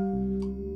Música